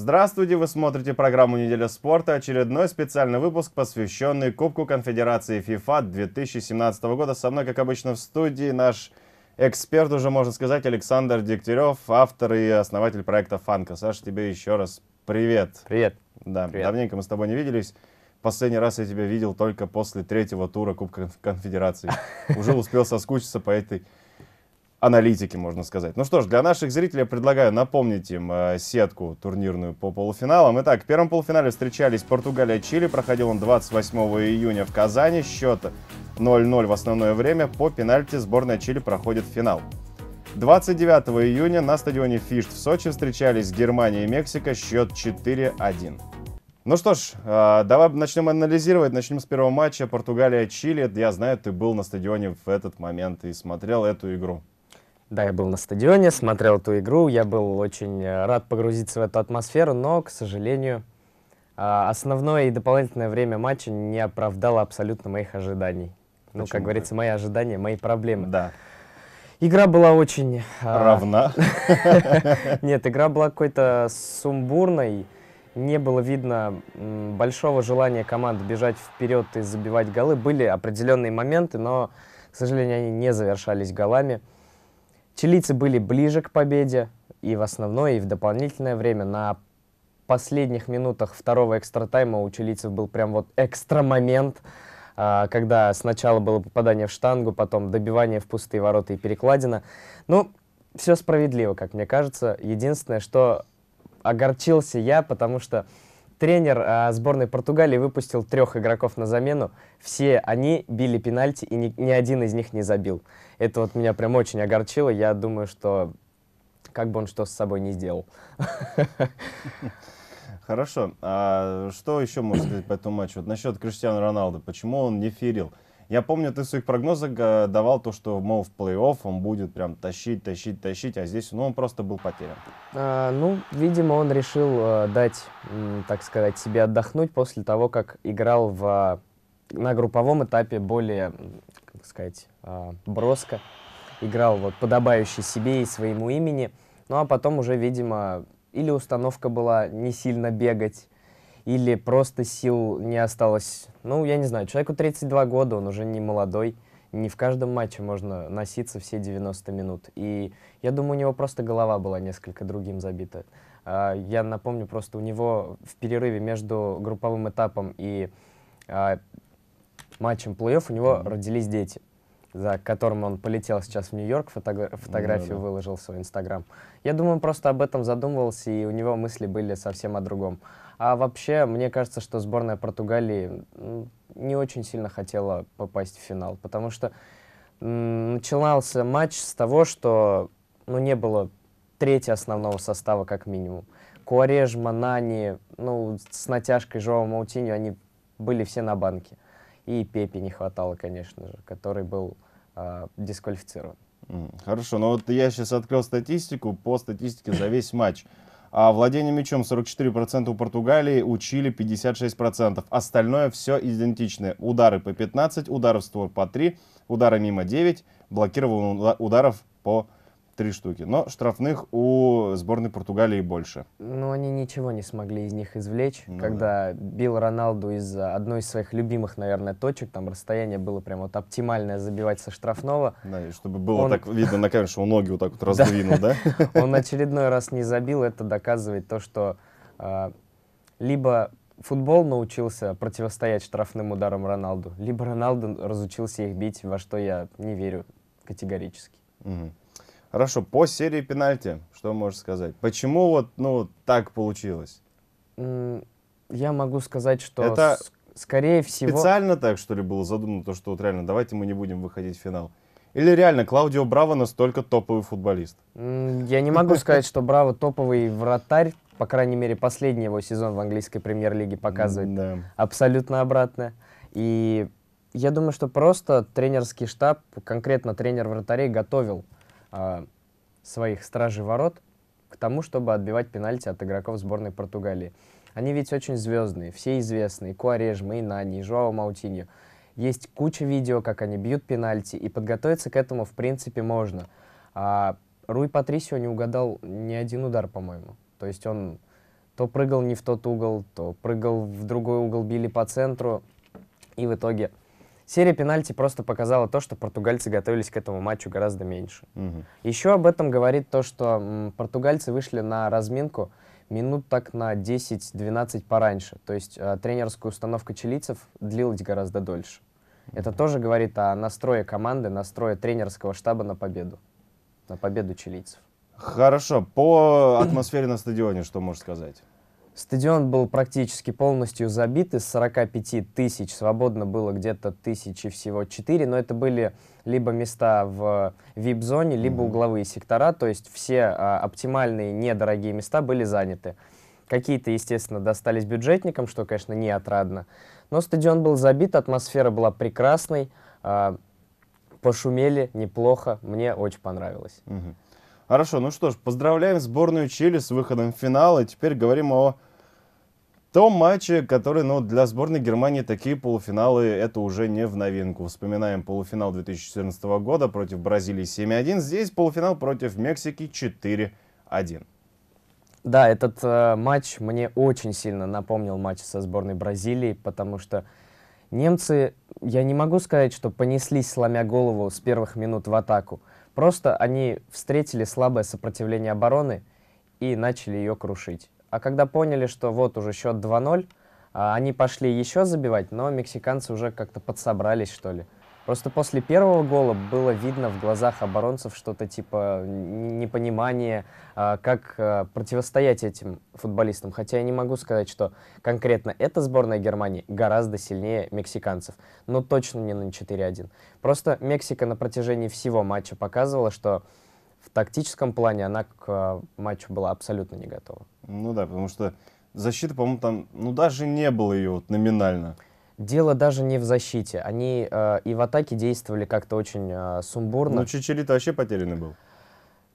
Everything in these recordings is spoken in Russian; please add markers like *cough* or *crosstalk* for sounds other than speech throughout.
Здравствуйте, вы смотрите программу «Неделя спорта», очередной специальный выпуск, посвященный Кубку Конфедерации FIFA 2017 года. Со мной, как обычно, в студии наш эксперт, уже можно сказать, Александр Дегтярев, автор и основатель проекта «Фанка». Саша, тебе еще раз привет. Привет. Да, Привет. давненько мы с тобой не виделись. Последний раз я тебя видел только после третьего тура Кубка Конфедерации. *laughs* Уже успел соскучиться по этой аналитике, можно сказать. Ну что ж, для наших зрителей я предлагаю напомнить им э, сетку турнирную по полуфиналам. Итак, в первом полуфинале встречались Португалия-Чили. Проходил он 28 июня в Казани. Счет 0-0 в основное время. По пенальти сборная Чили проходит в финал. 29 июня на стадионе Фишт в Сочи встречались Германия и Мексика. Счет 4-1. Ну что ж, э, давай начнем анализировать. Начнем с первого матча Португалия-Чили. Я знаю, ты был на стадионе в этот момент и смотрел эту игру. Да, я был на стадионе, смотрел эту игру, я был очень э, рад погрузиться в эту атмосферу, но, к сожалению, а, основное и дополнительное время матча не оправдало абсолютно моих ожиданий. Ну, Почему как говорится, мои ожидания, мои проблемы. Да. Игра была очень... а, Равна. *laughs* *laughs* Нет, игра была какой-то сумбурной. Не было видно большого желания команд бежать вперед и забивать голы. Были определенные моменты, но, к сожалению, они не завершались голами. Чилийцы были ближе к победе и в основное, и в дополнительное время. На последних минутах второго экстра-тайма у чилийцев был прям вот экстра-момент, а, когда сначала было попадание в штангу, потом добивание в пустые ворота и перекладина. Ну, все справедливо, как мне кажется. Единственное, что огорчился я, потому что тренер а, сборной Португалии выпустил трех игроков на замену. Все они били пенальти, и ни, ни один из них не забил. Это вот меня прям очень огорчило. Я думаю, что как бы он что с собой не сделал. *laughs* Хорошо. А что еще можно сказать по этому матчу? Вот насчет Криштиану Роналду. Почему он не ферил? Я помню, ты в своих прогнозах э, давал то, что, мол, в плей-офф он будет прям тащить, тащить, тащить, а здесь, ну, он просто был потерян. А, ну, видимо, он решил э, дать, м, так сказать, себе отдохнуть после того, как играл в, а, на групповом этапе более, как сказать, а, броско. Играл вот подобающий себе и своему имени. Ну, а потом уже, видимо, или установка была не сильно бегать, или просто сил не осталось. Ну, я не знаю, человеку 32 года, он уже не молодой. Не в каждом матче можно носиться все 90 минут. И я думаю, у него просто голова была несколько другим забита. А, Я напомню, просто у него в перерыве между групповым этапом и а, матчем плей-офф у него родились дети, за которым он полетел сейчас в Нью-Йорк, фотогра- фотографию да. выложил в свой Инстаграм. Я думаю, он просто об этом задумывался, и у него мысли были совсем о другом. А вообще, мне кажется, что сборная Португалии не очень сильно хотела попасть в финал, потому что начинался матч с того, что ну, не было трети основного состава как минимум. Куарежма, Нани, ну, с натяжкой Жоа Маутиньо, они были все на банке. И Пепе не хватало, конечно же, который был а, дисквалифицирован. Хорошо, но вот я сейчас открыл статистику по статистике за весь матч. А владение мячом 44% у Португалии, у Чили 56%. Остальное все идентичное. Удары по 15, удары в створ по 3, удары мимо 9, блокированных уда- ударов по 3 штуки. Но штрафных у сборной Португалии больше. Но они ничего не смогли из них извлечь. Ну когда бил Роналду из одной из своих любимых, наверное, точек, там расстояние было прям вот оптимальное забивать со штрафного. Да, и чтобы было Он- так видно на камере, что он ноги вот так вот *laughs* раздвинул, да? *laughs* Он очередной раз не забил, это доказывает то, что а, либо футбол научился противостоять штрафным ударам Роналду, либо Роналду разучился их бить, во что я не верю категорически. Мгм. Хорошо, по серии пенальти, что можешь сказать? Почему вот, ну, так получилось? Я могу сказать, что Это скорее всего... Специально так, что ли, было задумано, то, что вот реально, давайте мы не будем выходить в финал? Или реально Клаудио Браво настолько топовый футболист? Я не могу сказать, что Браво топовый вратарь, по крайней мере, последний его сезон в английской премьер-лиге показывает Да. абсолютно обратное. И я думаю, что просто тренерский штаб, конкретно тренер вратарей, готовил своих стражей ворот к тому, чтобы отбивать пенальти от игроков сборной Португалии. Они ведь очень звездные, все известные. Куарежма, и Нани, и Жуао Маутиньо. Есть куча видео, как они бьют пенальти, и подготовиться к этому, в принципе, можно. А Руй Патрисио не угадал ни один удар, по-моему. То есть он то прыгал не в тот угол, то прыгал в другой угол, били по центру. И в итоге серия пенальти просто показала то, что португальцы готовились к этому матчу гораздо меньше. Мгм. Еще об этом говорит то, что м, португальцы вышли на разминку минут так на 10-12 пораньше. То есть э, тренерская установка чилийцев длилась гораздо дольше. Это тоже говорит о настрое команды, настрое тренерского штаба на победу. На победу чилийцев. Хорошо, по атмосфере на стадионе что можешь сказать? Стадион был практически полностью забит. Из 45 тысяч свободно было где-то тысячи всего 4, но это были либо места в VIP-зоне, либо угловые сектора, то есть все а, оптимальные недорогие места были заняты. Какие-то, естественно, достались бюджетникам, что, конечно, не отрадно. Но стадион был забит, атмосфера была прекрасной, а, пошумели неплохо, мне очень понравилось. Мгм. Хорошо, ну что ж, поздравляем сборную Чили с выходом в финал. И теперь говорим о том матче, который, ну, для сборной Германии такие полуфиналы, это уже не в новинку. Вспоминаем полуфинал 2014 года против Бразилии 7-1. Здесь полуфинал против Мексики 4-1. Да, этот э, матч мне очень сильно напомнил матч со сборной Бразилии, потому что немцы, я не могу сказать, что понеслись, сломя голову с первых минут в атаку. Просто они встретили слабое сопротивление обороны и начали ее крушить. А когда поняли, что вот уже счет 2-0, а, они пошли еще забивать, но мексиканцы уже как-то подсобрались, что ли. Просто после первого гола было видно в глазах оборонцев что-то типа непонимание, а, как а, противостоять этим футболистам. Хотя я не могу сказать, что конкретно эта сборная Германии гораздо сильнее мексиканцев. Но точно не на 4-1. Просто Мексика на протяжении всего матча показывала, что в тактическом плане она к а, матчу была абсолютно не готова. Ну да, потому что защита, по-моему, там, ну даже не было ее вот номинально. Дело даже не в защите. Они э, и в атаке действовали как-то очень э, сумбурно. Ну, Чичерито вообще потерянный был.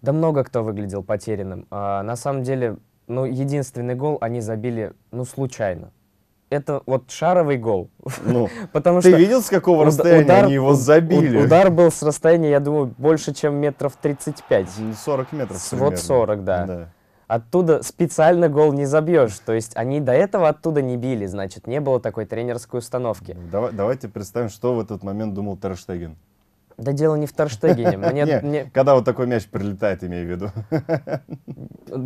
Да много кто выглядел потерянным. А, на самом деле, ну, единственный гол они забили, ну, случайно. Это вот шаровый гол. Ну, *laughs* Потому ты что видел, с какого уда- расстояния удар- они его забили? у- удар был с расстояния, я думаю, больше, чем метров 35. Ну, 40 метров С- примерно. вот 40, да. Оттуда специально гол не забьешь. То есть они до этого оттуда не били, значит, не было такой тренерской установки. Давай- давайте представим, что в этот момент думал Терштеген. Да дело не в Торштегене. Мне, Не, мне- Когда вот такой мяч прилетает, имею в виду.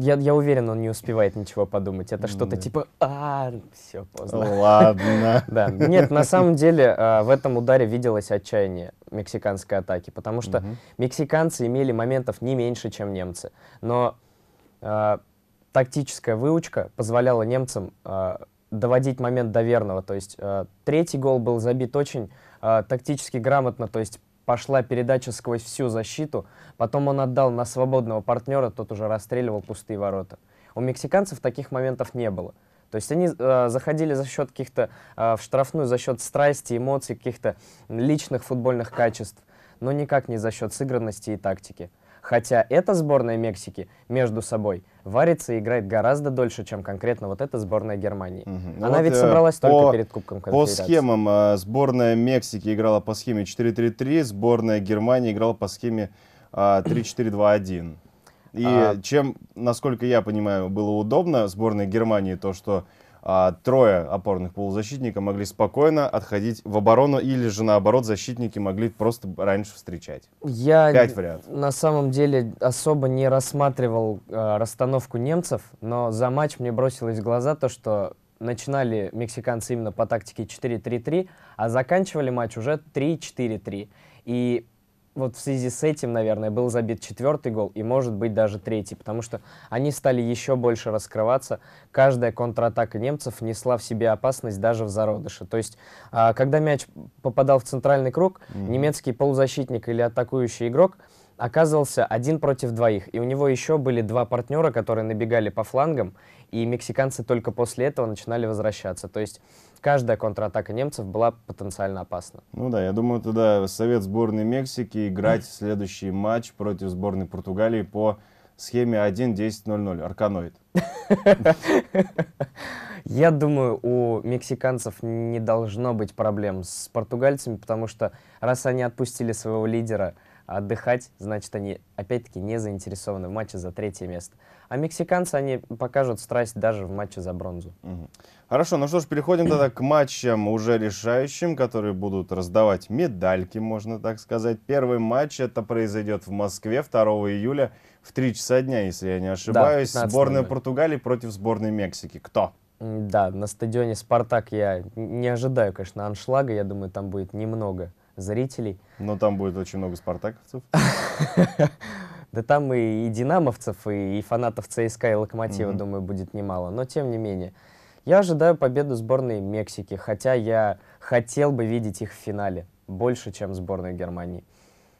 я, я уверен, он не успевает ничего подумать. Это что-то Да. типа, а, все, поздно. Ладно. *laughs* Да, нет, на самом деле э, в этом ударе виделось отчаяние мексиканской атаки, потому что Мгм. мексиканцы имели моментов не меньше, чем немцы. Но тактическая выучка позволяла немцам э, доводить момент до верного. То есть э, третий гол был забит очень э, тактически грамотно, то есть пошла передача сквозь всю защиту, потом он отдал на свободного партнера, тот уже расстреливал пустые ворота. У мексиканцев таких моментов не было. То есть они э, заходили за счет каких-то э, в штрафную, за счет страсти, эмоций, каких-то личных футбольных качеств, но никак не за счет сыгранности и тактики. Хотя эта сборная Мексики между собой варится и играет гораздо дольше, чем конкретно вот эта сборная Германии. Ну Она вот, ведь э, собралась по- только перед Кубком По Конфедерации. схемам э, сборная Мексики играла по схеме 4-3-3, сборная Германии играла по схеме а, 3-4-2-1. И А- чем, насколько я понимаю, было удобно сборной Германии, то что а, трое опорных полузащитника могли спокойно отходить в оборону, или же наоборот защитники могли просто раньше встречать. Я Пять вариантов. на самом деле особо не рассматривал э, расстановку немцев, но за матч мне бросилось в глаза то, что начинали мексиканцы именно по тактике 4-3-3, а заканчивали матч уже 3-4-3. И вот в связи с этим, наверное, был забит четвертый гол и, может быть, даже третий, потому что они стали еще больше раскрываться. Каждая контратака немцев несла в себе опасность даже в зародыше. То есть, а, когда мяч попадал в центральный круг, Мгм. немецкий полузащитник или атакующий игрок оказывался один против двоих. И у него еще были два партнера, которые набегали по флангам, и мексиканцы только после этого начинали возвращаться. То есть каждая контратака немцев была потенциально опасна. Ну да, я думаю, тогда совет сборной Мексики играть следующий матч против сборной Португалии по схеме 1-10-0-0, арканоид. *laughs* Я думаю, у мексиканцев не должно быть проблем с португальцами, потому что раз они отпустили своего лидера отдыхать, значит, они опять-таки не заинтересованы в матче за третье место. А мексиканцы, они покажут страсть даже в матче за бронзу. Хорошо, ну что ж, переходим тогда к матчам уже решающим, которые будут раздавать медальки, можно так сказать. Первый матч это произойдет в Москве 2 июля в 3 часа дня, если я не ошибаюсь. 15:00. Сборная Португалии против сборной Мексики. Кто? Да, на стадионе «Спартак» я не ожидаю, конечно, аншлага. Я думаю, там будет немного зрителей. Ну, там будет очень много спартаковцев. *laughs* Да там и, и динамовцев, и, и фанатов ЦСКА и Локомотива, Мгм. думаю, будет немало. Но тем не менее. Я ожидаю победу сборной Мексики, хотя я хотел бы видеть их в финале больше, чем сборную Германии.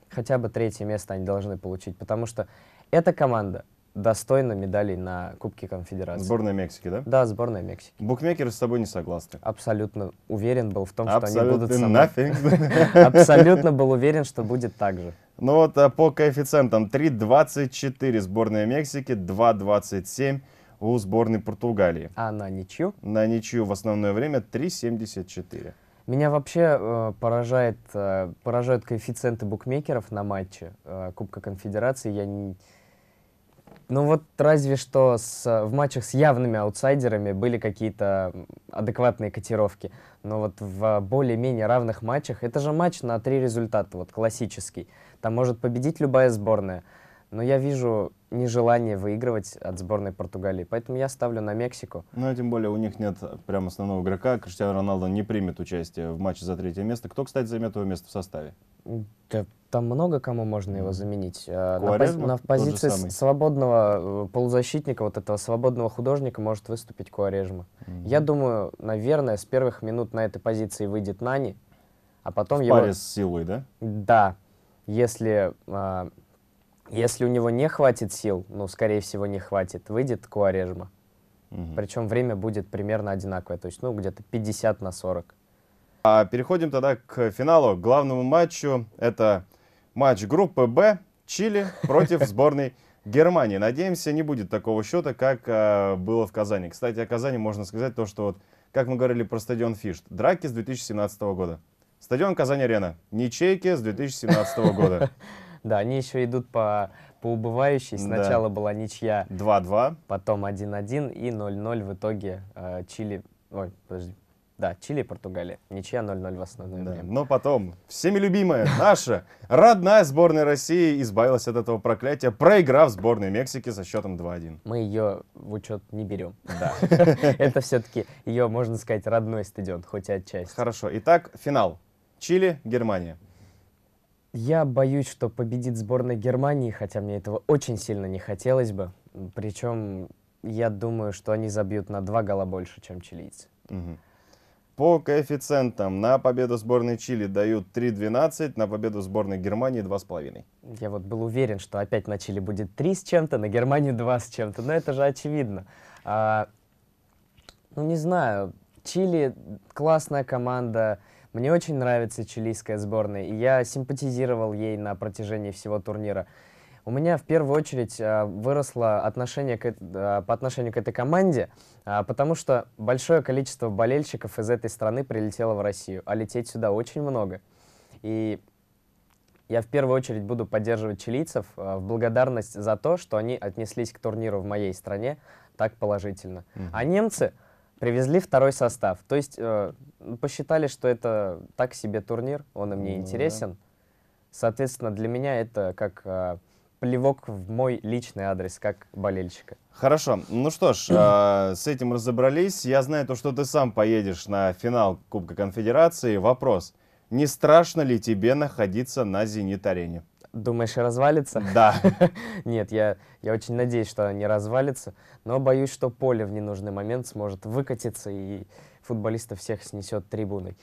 Хотя бы третье место они должны получить, потому что эта команда достойна медалей на Кубке Конфедерации. Сборная Мексики, да? Да, сборная Мексики. Букмекеры с тобой не согласны. Абсолютно уверен был в том, что они Абсолютно будут со. *laughs* Абсолютно был уверен, что будет так же. Ну вот а, по коэффициентам 3.24 сборная Мексики, 2.27 у сборной Португалии. А на ничью На ничью в основное время 3.74. Меня вообще э, поражает, э, поражают коэффициенты букмекеров на матче э, Кубка Конфедерации. Я не... Ну вот разве что с, в матчах с явными аутсайдерами были какие-то адекватные котировки. Но вот в более-менее равных матчах, это же матч на три результата, вот классический. Там может победить любая сборная. Но я вижу нежелание выигрывать от сборной Португалии. Поэтому я ставлю на Мексику. Ну, а тем более у них нет прям основного игрока. Криштиано Роналдо не примет участие в матче за третье место. Кто, кстати, займет его место в составе? Да, там много кому можно его заменить. Э, На, пози- Куарезма на позиции свободного э, полузащитника, вот этого свободного художника может выступить Куарежма. Я думаю, наверное, с первых минут на этой позиции выйдет Нани, а потом В его... паре с силой, да? Да, если, а, если у него не хватит сил, ну, скорее всего, не хватит, выйдет Куарежма. Мгм. Причем время будет примерно одинаковое, то есть, ну, где-то 50 на 40. А переходим тогда к финалу, к главному матчу. Это матч группы Б Чили против сборной Германии. Надеемся, не будет такого счета, как а, было в Казани. Кстати, о Казани можно сказать то, что вот, как мы говорили про стадион Фишт, драки с 2017 года. Стадион Казань-Арена. Ничейки с 2017 *laughs* года. Да, они еще идут по, по убывающей. Да. Сначала была ничья 2-2. потом 1-1 и 0-0 в итоге э, Чили, ой, подожди, да, Чили и Португалия. Ничья 0-0 в основное Да. время. Но потом всеми любимая наша родная сборная России избавилась от этого проклятия, проиграв сборной Мексики со счетом 2-1. Мы ее в учет не берем. Да. *laughs* Это все-таки ее, можно сказать, родной стадион, хоть и отчасти. Хорошо. Итак, финал. Чили, Германия. Я боюсь, что победит сборная Германии, хотя мне этого очень сильно не хотелось бы. Причем я думаю, что они забьют на два гола больше, чем чилийцы. Мгм. По коэффициентам на победу сборной Чили дают 3.12, на победу сборной Германии 2,5. Я вот был уверен, что опять на Чили будет 3 с чем-то, на Германию 2 с чем-то. Но это же очевидно. А, ну, не знаю. Чили классная команда. Мне очень нравится чилийская сборная. И я симпатизировал ей на протяжении всего турнира. У меня в первую очередь а, выросло отношение к, а, по отношению к этой команде, а, потому что большое количество болельщиков из этой страны прилетело в Россию, а лететь сюда очень много. И я в первую очередь буду поддерживать чилийцев в благодарность за то, что они отнеслись к турниру в моей стране так положительно. Мгм. А немцы привезли второй состав. То есть э, посчитали, что это так себе турнир, он им не Ну да. интересен. Соответственно, для меня это как э, плевок в мой личный адрес, как болельщика. Хорошо. Ну что ж, *clears throat* а, с этим разобрались. Я знаю то, что ты сам поедешь на финал Кубка Конфедерации. Вопрос. Не страшно ли тебе находиться на «Зенит-арене»? Думаешь, развалится? Да. *laughs* Нет, я, я очень надеюсь, что она не развалится, но боюсь, что поле в ненужный момент сможет выкатиться и футболистов всех снесет трибуной.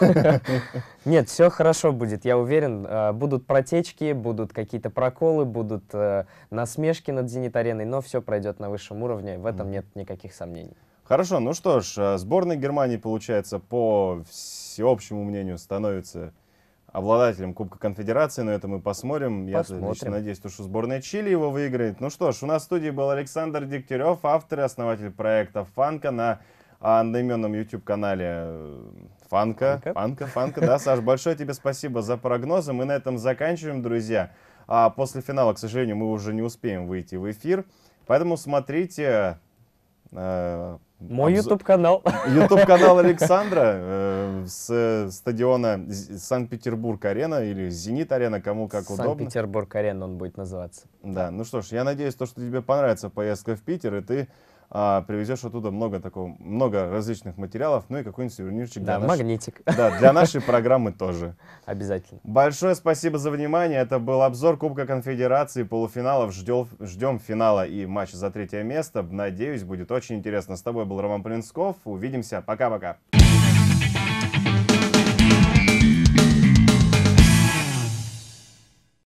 *laughs* Нет, все хорошо будет, я уверен. Э, Будут протечки, будут какие-то проколы, будут э, насмешки над «Зенит-ареной», но все пройдет на высшем уровне, в этом нет никаких сомнений. Хорошо, ну что ж, а, сборная Германии, получается, по всеобщему мнению, становится обладателем Кубка Конфедерации, но это мы посмотрим. Я Посмотрим. лично надеюсь, то, что сборная Чили его выиграет. Ну что ж, у нас в студии был Александр Дегтярев, автор и основатель проекта «Фанка» на о одноименном YouTube-канале э, Фанка. Фанка. Фанка, Фанка, да, Саш, большое тебе спасибо за прогнозы. Мы на этом заканчиваем, друзья. А после финала, к сожалению, мы уже не успеем выйти в эфир. Поэтому смотрите э, Мой обзо- YouTube-канал. YouTube-канал Александра *laughs* э, с стадиона З- Санкт-Петербург-арена или Зенит-арена, кому как удобно. Санкт-Петербург-арена он будет называться. Да, ну что ж, я надеюсь, то, что тебе понравится поездка в Питер, и ты а, привезешь оттуда много такого, много различных материалов, ну и какой-нибудь сувенирчик Да, для, магнитик. да, для нашей программы тоже. *laughs* Обязательно. Большое спасибо за внимание. Это был обзор Кубка Конфедерации, полуфиналов. Ждем, ждем финала и матча за третье место. Надеюсь, будет очень интересно. С тобой был Роман Полинсков. Увидимся. Пока-пока.